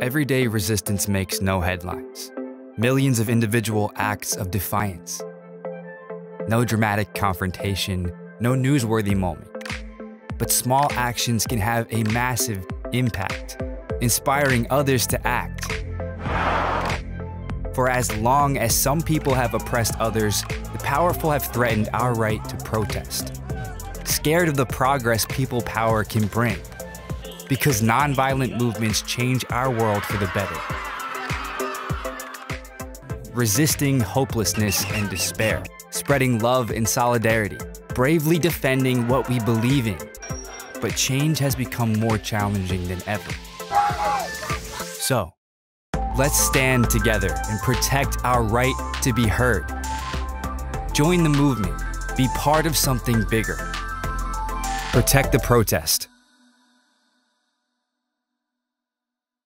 Everyday resistance makes no headlines. Millions of individual acts of defiance. No dramatic confrontation, no newsworthy moment. But small actions can have a massive impact, inspiring others to act. For as long as some people have oppressed others, the powerful have threatened our right to protest. Scared of the progress people power can bring. Because nonviolent movements change our world for the better. Resisting hopelessness and despair, spreading love and solidarity, bravely defending what we believe in. But change has become more challenging than ever. So, Let's stand together and protect our right to be heard. Join the movement. Be part of something bigger. Protect the protest.